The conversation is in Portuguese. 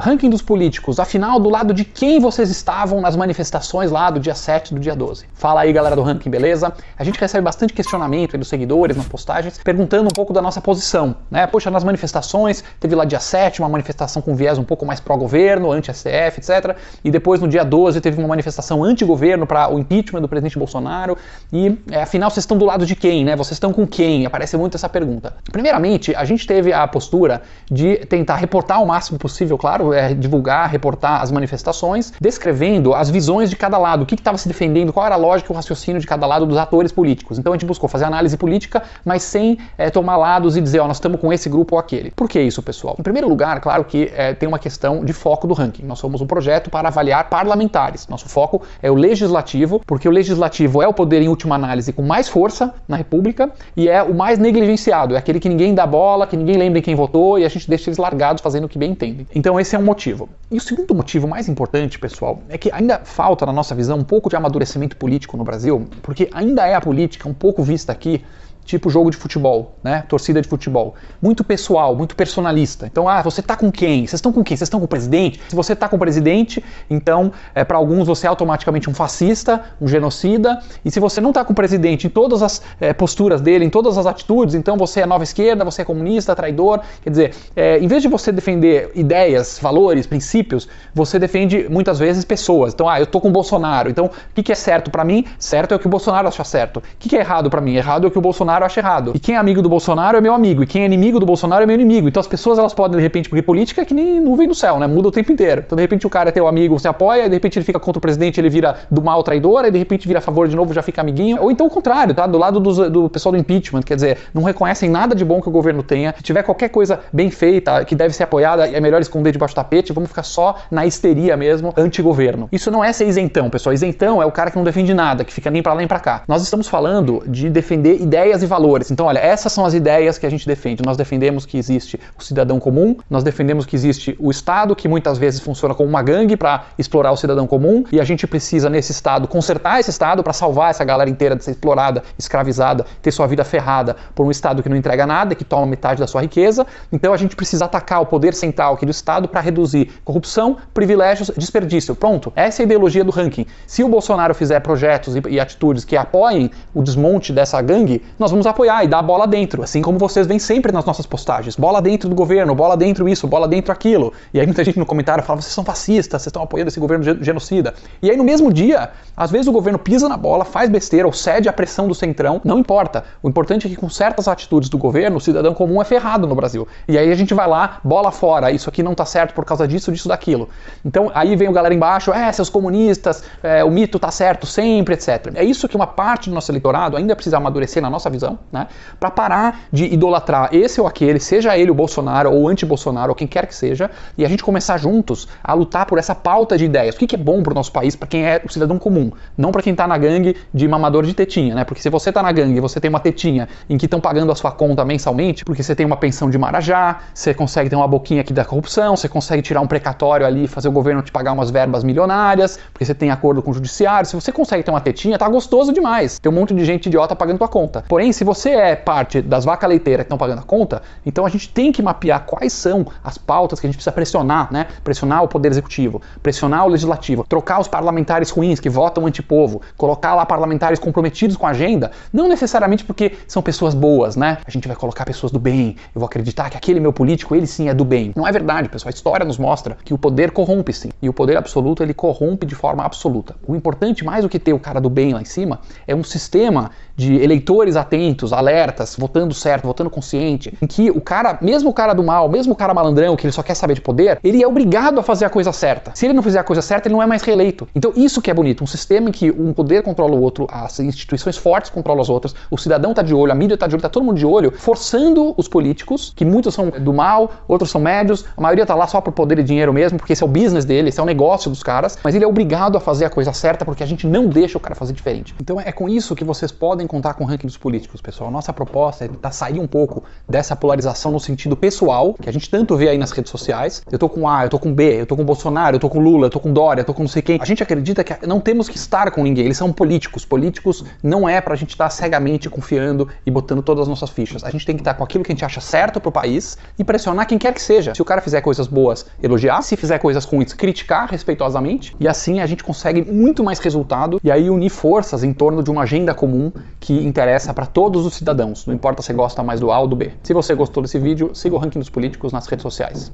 Ranking dos políticos, afinal, do lado de quem vocês estavam nas manifestações lá do dia 7 do dia 12? Fala aí, galera do ranking, beleza? A gente recebe bastante questionamento aí dos seguidores nas postagens, perguntando um pouco da nossa posição, né? Poxa, nas manifestações, teve lá dia 7 uma manifestação com viés um pouco mais pró-governo, anti-STF, etc. E depois no dia 12 teve uma manifestação anti-governo para o impeachment do presidente Bolsonaro. E é, afinal, vocês estão do lado de quem, né? Vocês estão com quem? Aparece muito essa pergunta. Primeiramente, a gente teve a postura de tentar reportar o máximo possível, claro, é, divulgar, reportar as manifestações, descrevendo as visões de cada lado, o que estava se defendendo, qual era a lógica e o raciocínio de cada lado dos atores políticos. Então a gente buscou fazer análise política, mas sem é, tomar lados e dizer, ó, nós estamos com esse grupo ou aquele. Por que isso, pessoal? Em primeiro lugar, claro que é, tem uma questão de foco do ranking. Nós somos um projeto para avaliar parlamentares. Nosso foco é o legislativo, porque o legislativo é o poder, em última análise, com mais força na República e é o mais negligenciado, é aquele que ninguém dá bola, que ninguém lembra em quem votou e a gente deixa eles largados fazendo o que bem entendem. Então esse é um motivo. E o segundo motivo mais importante, pessoal, é que ainda falta, na nossa visão, um pouco de amadurecimento político no Brasil, porque ainda é a política um pouco vista aqui tipo jogo de futebol, né? Torcida de futebol. Muito pessoal, muito personalista. Então, ah, você tá com quem? Vocês estão com quem? Vocês estão com o presidente? Se você tá com o presidente, então, é, para alguns você é automaticamente um fascista, um genocida. E se você não tá com o presidente em todas as é, posturas dele, em todas as atitudes, então você é nova esquerda, você é comunista, traidor. Quer dizer, é, em vez de você defender ideias, valores, princípios, você defende muitas vezes pessoas. Então, ah, eu tô com o Bolsonaro. Então, o que, que é certo para mim? Certo é o que o Bolsonaro acha certo. O que, que é errado para mim? Errado é o que o Bolsonaro Bolsonaro, acho errado. E quem é amigo do Bolsonaro é meu amigo. E quem é inimigo do Bolsonaro é meu inimigo. Então as pessoas elas podem, de repente, porque política é que nem nuvem do céu, né? Muda o tempo inteiro. Então, de repente, o cara é teu amigo, você apoia, de repente ele fica contra o presidente, ele vira do mal traidor, e de repente vira a favor de novo, já fica amiguinho. Ou então o contrário, tá? Do lado do, do pessoal do impeachment, quer dizer, não reconhecem nada de bom que o governo tenha. Se tiver qualquer coisa bem feita, que deve ser apoiada, é melhor esconder debaixo do tapete, vamos ficar só na histeria mesmo, anti-governo. Isso não é ser isentão, pessoal. Isentão é o cara que não defende nada, que fica nem para lá nem para cá. Nós estamos falando de defender ideias e valores. Então, olha, essas são as ideias que a gente defende. Nós defendemos que existe o cidadão comum, nós defendemos que existe o Estado, que muitas vezes funciona como uma gangue para explorar o cidadão comum, e a gente precisa, nesse Estado, consertar esse Estado para salvar essa galera inteira de ser explorada, escravizada, ter sua vida ferrada por um Estado que não entrega nada, que toma metade da sua riqueza. Então, a gente precisa atacar o poder central aqui do Estado para reduzir corrupção, privilégios, desperdício. Pronto, essa é a ideologia do ranking. Se o Bolsonaro fizer projetos e, e atitudes que apoiem o desmonte dessa gangue, nós vamos apoiar e dar bola dentro, assim como vocês veem sempre nas nossas postagens. Bola dentro do governo, bola dentro isso, bola dentro aquilo. E aí muita gente no comentário fala: vocês são fascistas, vocês estão apoiando esse governo genocida. E aí no mesmo dia, às vezes o governo pisa na bola, faz besteira ou cede à pressão do centrão, não importa. O importante é que com certas atitudes do governo, o cidadão comum é ferrado no Brasil. E aí a gente vai lá, bola fora, isso aqui não tá certo por causa disso, disso, daquilo. Então aí vem o galera embaixo, é, seus comunistas, é, o mito tá certo sempre, etc. É isso que uma parte do nosso eleitorado ainda precisa amadurecer na nossa visão, né? para parar de idolatrar esse ou aquele, seja ele o Bolsonaro ou anti-Bolsonaro ou quem quer que seja, e a gente começar juntos a lutar por essa pauta de ideias. O que é bom para o nosso país, para quem é o cidadão comum, não para quem está na gangue de mamador de tetinha, né? Porque se você está na gangue e você tem uma tetinha em que estão pagando a sua conta mensalmente, porque você tem uma pensão de marajá, você consegue ter uma boquinha aqui da corrupção, você consegue tirar um precatório ali e fazer o governo te pagar umas verbas milionárias, porque você tem acordo com o judiciário, se você consegue ter uma tetinha, tá gostoso demais. Tem um monte de gente idiota pagando tua conta. Porém, se você é parte das vacas leiteiras que estão pagando a conta, então a gente tem que mapear quais são as pautas que a gente precisa pressionar, né? Pressionar o poder executivo, pressionar o legislativo, trocar os parlamentares ruins que votam antipovo, colocar lá parlamentares comprometidos com a agenda, não necessariamente porque são pessoas boas, né? A gente vai colocar pessoas do bem, eu vou acreditar que aquele meu político, ele sim é do bem. Não é verdade, pessoal. A história nos mostra que o poder corrompe sim. E o poder absoluto, ele corrompe de forma absoluta. O importante, mais do que ter o cara do bem lá em cima, é um sistema de eleitores atentos, alertas, votando certo, votando consciente, em que o cara, mesmo o cara do mal, mesmo o cara malandrão, que ele só quer saber de poder, ele é obrigado a fazer a coisa certa. Se ele não fizer a coisa certa, ele não é mais reeleito. Então, isso que é bonito, um sistema em que um poder controla o outro, as instituições fortes controlam as outras, o cidadão tá de olho, a mídia tá de olho, tá todo mundo de olho, forçando os políticos, que muitos são do mal, outros são médios, a maioria tá lá só por poder e dinheiro mesmo, porque esse é o business dele, esse é o negócio dos caras, mas ele é obrigado a fazer a coisa certa porque a gente não deixa o cara fazer diferente. Então, é com isso que vocês podem contar com o ranking dos políticos. Políticos, pessoal. Nossa proposta é tentar sair um pouco dessa polarização no sentido pessoal, que a gente tanto vê aí nas redes sociais. Eu tô com A, eu tô com B, eu tô com Bolsonaro, eu tô com Lula, eu tô com Dória, eu tô com não sei quem. A gente acredita que não temos que estar com ninguém, eles são políticos. Políticos não é pra gente estar cegamente confiando e botando todas as nossas fichas. A gente tem que estar com aquilo que a gente acha certo pro país e pressionar quem quer que seja. Se o cara fizer coisas boas, elogiar. Se fizer coisas ruins, criticar respeitosamente. E assim a gente consegue muito mais resultado e aí unir forças em torno de uma agenda comum que interessa para todos os cidadãos. Não importa se gosta mais do A ou do B. Se você gostou desse vídeo, siga o Ranking dos Políticos nas redes sociais.